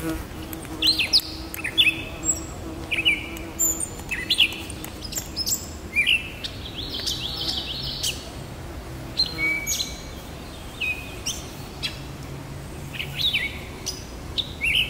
Mm-hmm.